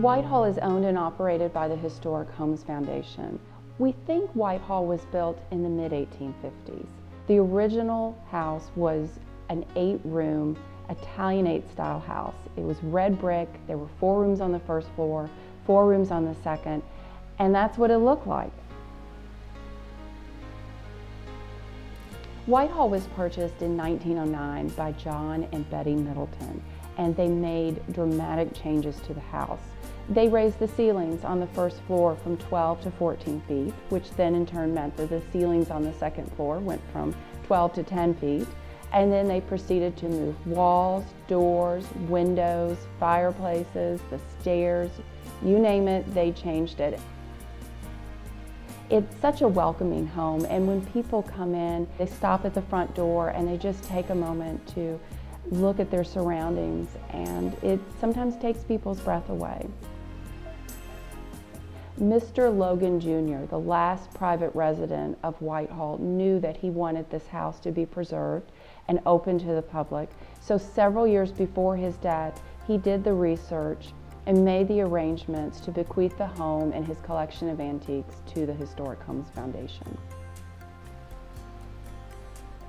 Whitehall is owned and operated by the Historic Homes Foundation. We think Whitehall was built in the mid 1850s. The original house was an eight room Italianate style house. It was red brick, there were four rooms on the first floor, four rooms on the second, and that's what it looked like. Whitehall was purchased in 1909 by John and Betty Middleton, and they made dramatic changes to the house. They raised the ceilings on the first floor from 12 to 14 feet, which then in turn meant that the ceilings on the second floor went from 12 to 10 feet. And then they proceeded to move walls, doors, windows, fireplaces, the stairs, you name it, they changed it. It's such a welcoming home, and when people come in, they stop at the front door and they just take a moment to look at their surroundings, and it sometimes takes people's breath away. Mr. Logan Jr., the last private resident of Whitehall, knew that he wanted this house to be preserved and open to the public. So several years before his death, he did the research and made the arrangements to bequeath the home and his collection of antiques to the Historic Homes Foundation.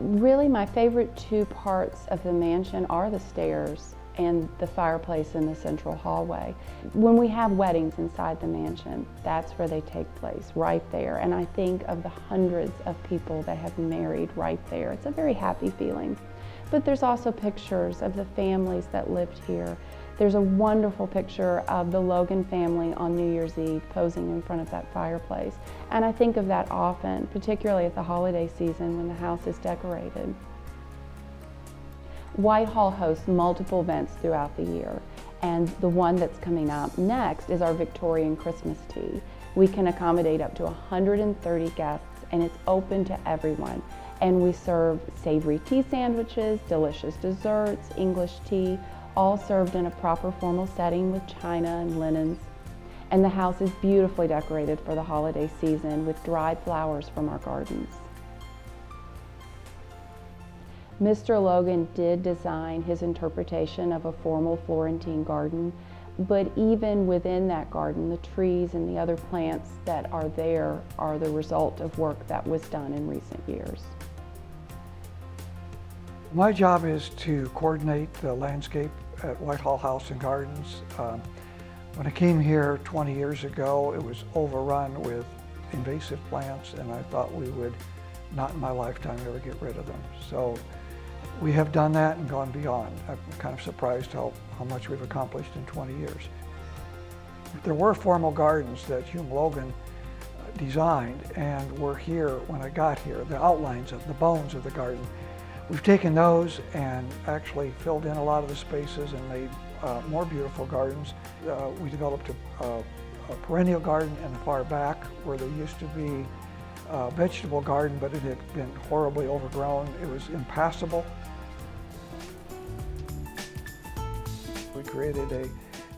Really, my favorite two parts of the mansion are the stairs and the fireplace in the central hallway. When we have weddings inside the mansion, that's where they take place, right there. And I think of the hundreds of people that have married right there. It's a very happy feeling. But there's also pictures of the families that lived here. There's a wonderful picture of the Logan family on New Year's Eve posing in front of that fireplace. And I think of that often, particularly at the holiday season when the house is decorated. Whitehall hosts multiple events throughout the year, and the one that's coming up next is our Victorian Christmas tea. We can accommodate up to 130 guests, and it's open to everyone. And we serve savory tea sandwiches, delicious desserts, English tea, all served in a proper formal setting with china and linens. And the house is beautifully decorated for the holiday season with dried flowers from our gardens. Mr. Logan did design his interpretation of a formal Florentine garden, but even within that garden, the trees and the other plants that are there are the result of work that was done in recent years. My job is to coordinate the landscape at Whitehall House and Gardens. Um, when I came here 20 years ago, it was overrun with invasive plants, and I thought we would, not in my lifetime, ever get rid of them. So we have done that and gone beyond. I'm kind of surprised how, how much we've accomplished in 20 years. There were formal gardens that Hume Logan uh, designed and were here when I got here, the outlines of the bones of the garden. We've taken those and actually filled in a lot of the spaces and made uh, more beautiful gardens. Uh, we developed a, a, a, perennial garden in the far back where there used to be a vegetable garden, but it had been horribly overgrown. It was impassable. We created a,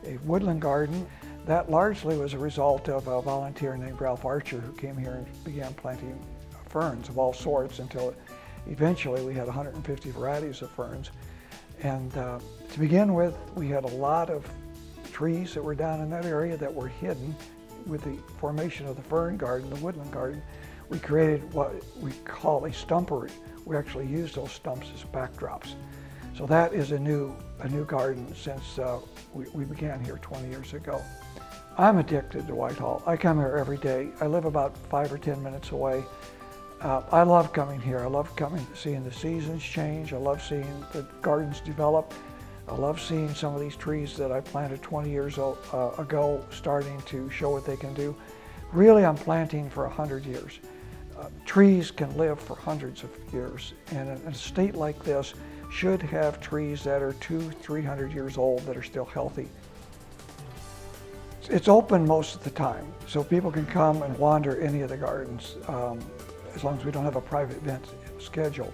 a woodland garden. That largely was a result of a volunteer named Ralph Archer who came here and began planting ferns of all sorts until eventually we had 150 varieties of ferns. And uh, to begin with, we had a lot of trees that were down in that area that were hidden with the formation of the fern garden, the woodland garden. We created what we call a stumpery. We actually used those stumps as backdrops. So that is a new, a new garden since uh, we, we began here 20 years ago. I'm addicted to Whitehall. I come here every day. I live about five or 10 minutes away. Uh, I love coming here. I love coming, seeing the seasons change. I love seeing the gardens develop. I love seeing some of these trees that I planted 20 years uh, ago starting to show what they can do. Really, I'm planting for 100 years. Uh, trees can live for hundreds of years. And in a state like this, should have trees that are two, 300 years old that are still healthy. It's open most of the time, so people can come and wander any of the gardens um, as long as we don't have a private event scheduled.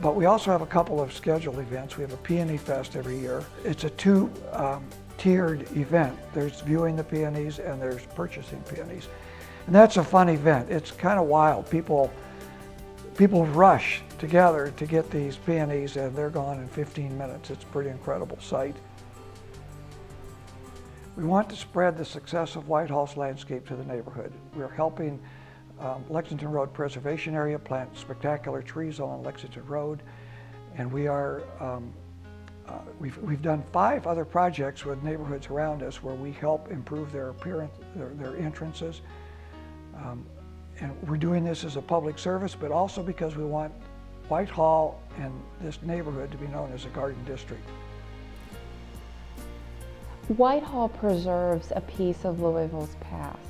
But we also have a couple of scheduled events. We have a Peony Fest every year. It's a two-tiered um, event. There's viewing the peonies and there's purchasing peonies. And that's a fun event. It's kind of wild. People people rush together to get these peonies and they're gone in 15 minutes. It's a pretty incredible sight. We want to spread the success of Whitehall's landscape to the neighborhood. We're helping um, Lexington Road Preservation Area plant spectacular trees along Lexington Road, and we are um, uh, we've, we've done five other projects with neighborhoods around us where we help improve their appearance, their, their entrances. Um, and we're doing this as a public service, but also because we want Whitehall and this neighborhood to be known as a garden district. Whitehall preserves a piece of Louisville's past.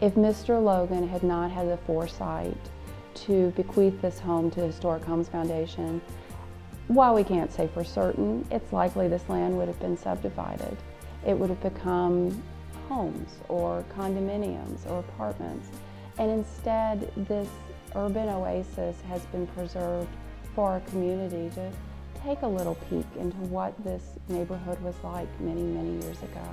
If Mr. Logan had not had the foresight to bequeath this home to the Historic Homes Foundation, while we can't say for certain, it's likely this land would have been subdivided. It would have become homes or condominiums or apartments. And instead, this urban oasis has been preserved for our community to take a little peek into what this neighborhood was like many, many years ago.